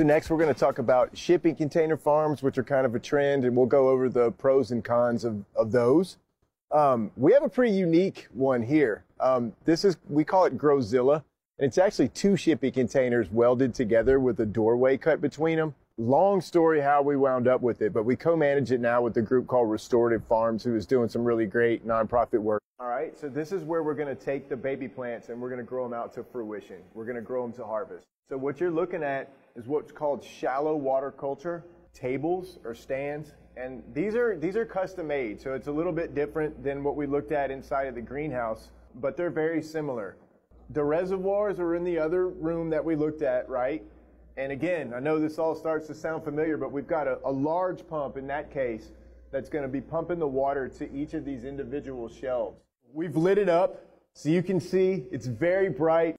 So next we're going to talk about shipping container farms, which are kind of a trend, and we'll go over the pros and cons of, of those. Um, we have a pretty unique one here. Um, this is, we call it Growzilla, and it's actually two shipping containers welded together with a doorway cut between them. Long story how we wound up with it, but we co-manage it now with a group called Restorative Farms, who is doing some really great nonprofit work. All right, so this is where we're going to take the baby plants and we're going to grow them out to fruition. We're going to grow them to harvest. So what you're looking at is what's called shallow water culture tables or stands. And these are, these are custom made. So it's a little bit different than what we looked at inside of the greenhouse, but they're very similar. The reservoirs are in the other room that we looked at, right? And again, I know this all starts to sound familiar, but we've got a, a large pump in that case that's going to be pumping the water to each of these individual shelves. We've lit it up so you can see it's very bright.